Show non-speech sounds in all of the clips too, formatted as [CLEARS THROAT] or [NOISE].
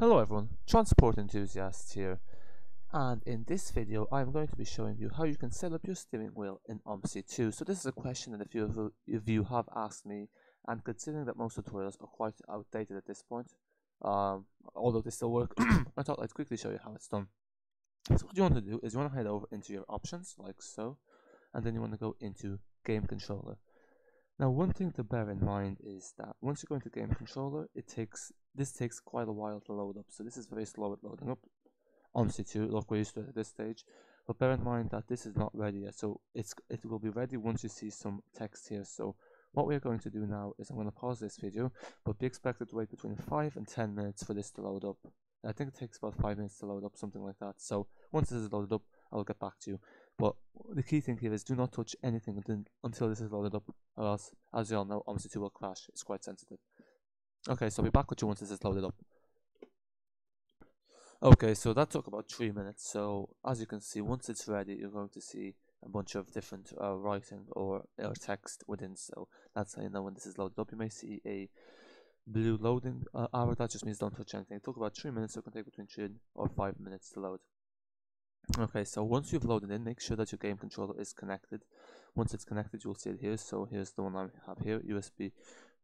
Hello everyone, Transport Enthusiast here and in this video I'm going to be showing you how you can set up your steering wheel in OMSI 2. So this is a question that a few of you have asked me and considering that most tutorials are quite outdated at this point, um, although they still work, [CLEARS THROAT] I thought I'd quickly show you how it's done. So what you want to do is you want to head over into your options like so and then you want to go into game controller. Now one thing to bear in mind is that once you go into game controller, it takes this takes quite a while to load up. So this is very slow at loading up. Honestly too, look we're used to at this stage. But bear in mind that this is not ready yet. So it's it will be ready once you see some text here. So what we're going to do now is I'm going to pause this video, but be expected to wait between 5 and 10 minutes for this to load up. I think it takes about 5 minutes to load up, something like that. So once this is loaded up, I'll get back to you. But the key thing here is do not touch anything until, until this is loaded up, or else, as you all know, OMSI 2 will crash. It's quite sensitive. Okay, so be back with you once this is loaded up. Okay, so that took about 3 minutes. So as you can see, once it's ready, you're going to see a bunch of different uh, writing or, or text within. So that's how you know when this is loaded up. You may see a blue loading uh, arrow. That just means don't touch anything. It took about 3 minutes, so it can take between 3 or 5 minutes to load. Okay, so once you've loaded in, make sure that your game controller is connected. Once it's connected, you'll see it here. So here's the one I have here, USB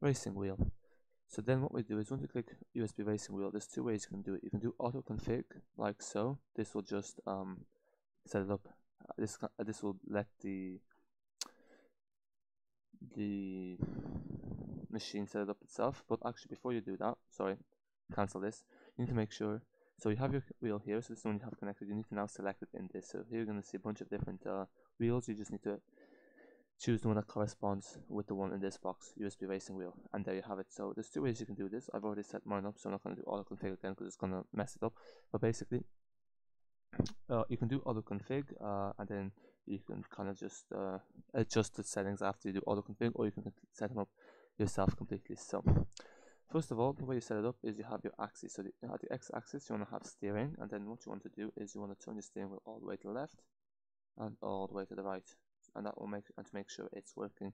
racing wheel. So then what we do is once you click USB racing wheel, there's two ways you can do it. You can do auto config like so. This will just um, set it up. Uh, this this will let the the machine set it up itself. But actually, before you do that, sorry, cancel this. You need to make sure so you have your wheel here, so this one you have connected. You need to now select it in this. So here you're going to see a bunch of different uh, wheels. You just need to choose the one that corresponds with the one in this box, USB racing wheel. And there you have it. So there's two ways you can do this. I've already set mine up, so I'm not going to do auto config again because it's going to mess it up. But basically, uh, you can do auto config uh, and then you can kind of just uh, adjust the settings after you do auto config or you can set them up yourself completely. So First of all, the way you set it up is you have your axis. So the, at the x-axis, you want to have steering, and then what you want to do is you want to turn your steering wheel all the way to the left and all the way to the right, and that will make and to make sure it's working.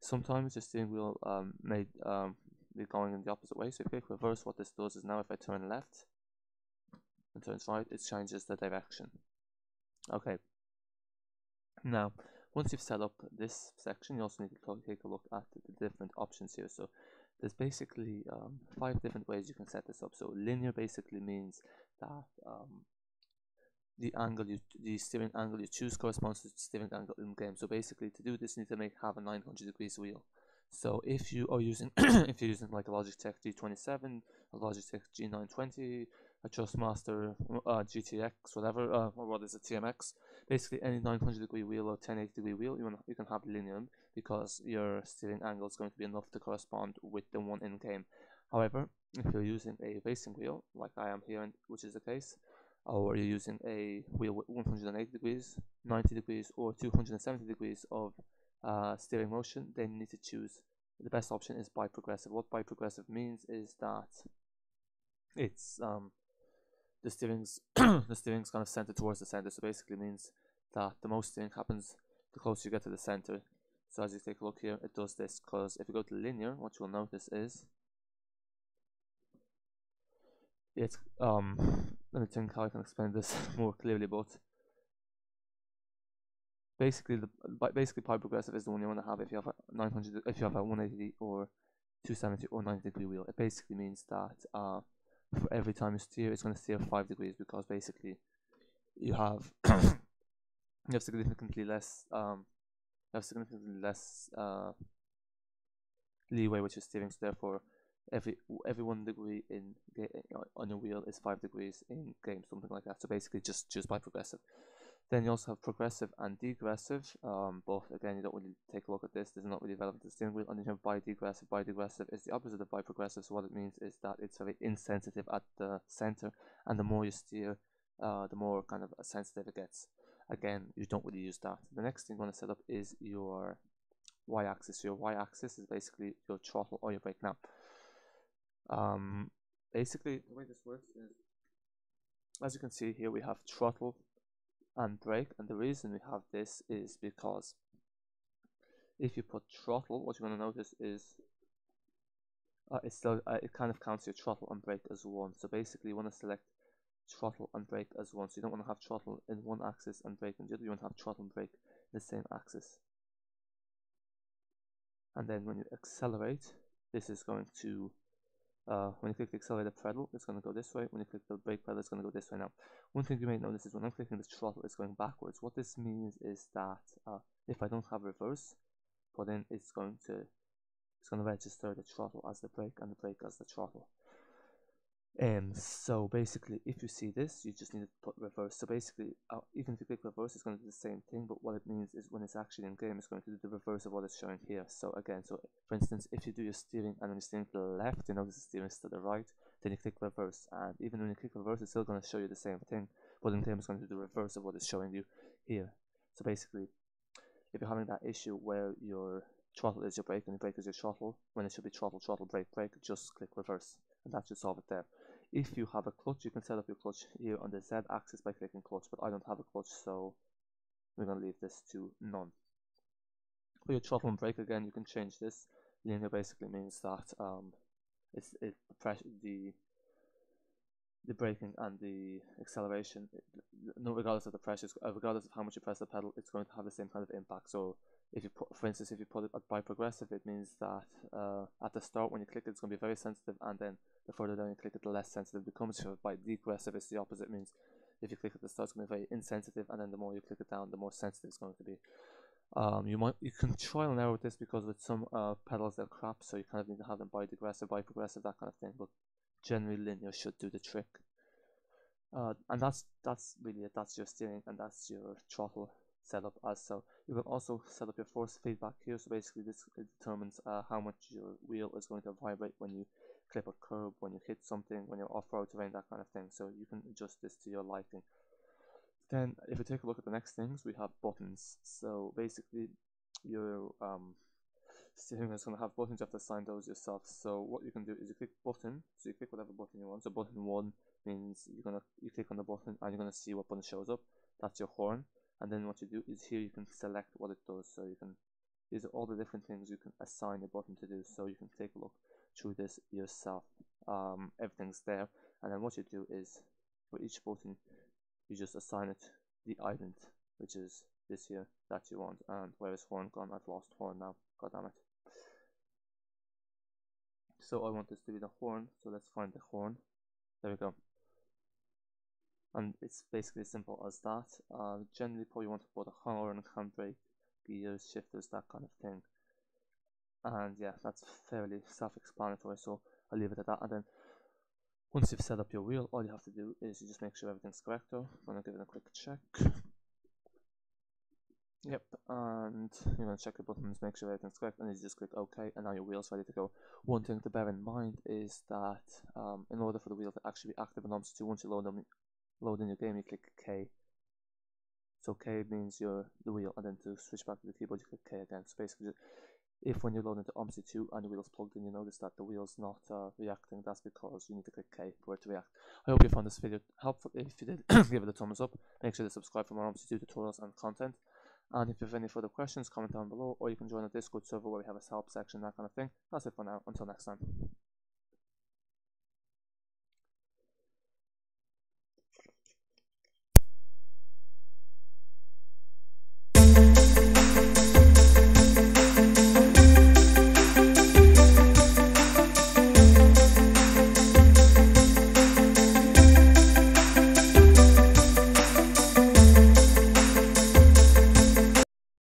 Sometimes the steering wheel um, may um, be going in the opposite way. So if you reverse, what this does is now if I turn left and turns right, it changes the direction. Okay. Now, once you've set up this section, you also need to take a look at the different options here. So there's basically um, five different ways you can set this up. So linear basically means that um, the angle you, the steering angle you choose corresponds to the steering angle in game. So basically, to do this, you need to make have a 900 degrees wheel. So if you are using, [COUGHS] if you're using like a Logitech G27, a Logitech G920, a Thrustmaster uh, GTX, whatever, uh, or what is it, TMX, basically any 900 degree wheel or 1080 degree wheel, you, you can have linear because your steering angle is going to be enough to correspond with the one in game. However, if you're using a racing wheel, like I am here, which is the case, or you're using a wheel with 180 degrees, 90 degrees, or 270 degrees of uh, steering motion, then you need to choose the best option is biprogressive. What biprogressive means is that it's um, the steering's [CLEARS THROAT] the steering's kind of centered towards the center. So basically means that the most steering happens the closer you get to the center. So as you take a look here, it does this because if you go to linear, what you will notice is it's um let me think how I can explain this [LAUGHS] more clearly, but basically the basically biprogressive is the one you want to have if you have a 900 if you have a 180 or 270 or 90 degree wheel. It basically means that uh for every time you steer, it's going to steer five degrees because basically you have [COUGHS] you have significantly less um you have significantly less uh leeway with your steering. So therefore, every every one degree in on your wheel is five degrees in game, something like that. So basically, just just choose biprogressive. Then you also have progressive and degressive. Um, both again, you don't really take a look at this. This is not really relevant to the steering wheel. And then you have bidegressive. Bidegressive is the opposite of biprogressive. So what it means is that it's very insensitive at the center, and the more you steer, uh, the more kind of sensitive it gets. Again, you don't really use that. The next thing you want to set up is your y-axis. Your y-axis is basically your throttle or your brake. Now, um, basically the way this works is, as you can see here, we have throttle and brake and the reason we have this is because if you put throttle what you're going to notice is uh, it still uh, it kind of counts your throttle and brake as one. So basically, you want to select throttle and brake as one. So you don't want to have throttle in one axis and brake in the other. You want to have throttle and brake in the same axis. And then when you accelerate, this is going to uh, when you click the accelerator pedal, it's going to go this way. When you click the brake pedal, it's going to go this way. Now, one thing you may notice is when I'm clicking the throttle, it's going backwards. What this means is that uh, if I don't have reverse, but then it's going to it's going to register the throttle as the brake and the brake as the throttle. Um, so basically, if you see this, you just need to put reverse. So basically, uh, even if you click reverse, it's going to do the same thing, but what it means is when it's actually in game, it's going to do the reverse of what it's showing here. So again, so for instance, if you do your steering and when you're steering to the left, you the steering is to the right, then you click reverse, and even when you click reverse, it's still going to show you the same thing, but in game, it's going to do the reverse of what it's showing you here. So basically, if you're having that issue where your throttle is your brake and your brake is your throttle, when it should be throttle, throttle, brake, brake, just click reverse, and that should solve it there. If you have a clutch, you can set up your clutch here on the Z axis by clicking clutch, but I don't have a clutch, so we're going to leave this to none. For your throttle and brake, again, you can change this. Linear basically means that um, it's it the pressure the the braking and the acceleration, no regardless of the pressure, uh, regardless of how much you press the pedal, it's going to have the same kind of impact. So if you put, for instance, if you put it biprogressive, it means that uh, at the start when you click it, it's going to be very sensitive, and then the further down you click it, the less sensitive it becomes. So bidegressive, it's the opposite. It means if you click at the start, it's going to be very insensitive, and then the more you click it down, the more sensitive it's going to be. Um, you might you can trial and error with this because with some uh, pedals they're crap, so you kind of need to have them bidegressive, by progressive, that kind of thing. But generally, linear should do the trick. Uh, and that's that's really it. That's your steering and that's your throttle setup as so. You can also set up your force feedback here. So basically, this determines uh, how much your wheel is going to vibrate when you clip a curb, when you hit something, when you're off-road terrain, that kind of thing. So you can adjust this to your liking. Then, if we take a look at the next things, we have buttons. So basically, your um, steering is going to have buttons. You have to assign those yourself. So what you can do is you click button. So you click whatever button you want. So button one means you're gonna you click on the button and you're gonna see what button shows up. That's your horn. And then what you do is here you can select what it does. So you can these are all the different things you can assign a button to do. So you can take a look through this yourself. Um, everything's there. And then what you do is for each button, you just assign it the island, which is this here that you want. And where is horn gone? I've lost horn now. God damn it. So I want this to be the horn. So let's find the horn. There we go. And it's basically as simple as that. Uh, generally, probably want to put a horn, handbrake, gears, shifters, that kind of thing and yeah that's fairly self-explanatory so I'll leave it at that and then once you've set up your wheel all you have to do is you just make sure everything's correct though I'm gonna give it a quick check. Yep and you're gonna check the buttons make sure everything's correct and you just click OK and now your wheel's ready to go. One thing to bear in mind is that um, in order for the wheel to actually be active in OMSI 2 once you load them load in your game you click K. So K means you're the wheel and then to switch back to the keyboard you click K again. So basically if when you load into OMSI 2 and the wheel's plugged in, you notice that the wheel's not uh, reacting, that's because you need to click K for it to react. I hope you found this video helpful. If you did, [COUGHS] give it a thumbs up. Make sure to subscribe for more OMSI 2 tutorials and content. And if you have any further questions, comment down below, or you can join the Discord server where we have a help section, that kind of thing. That's it for now. Until next time.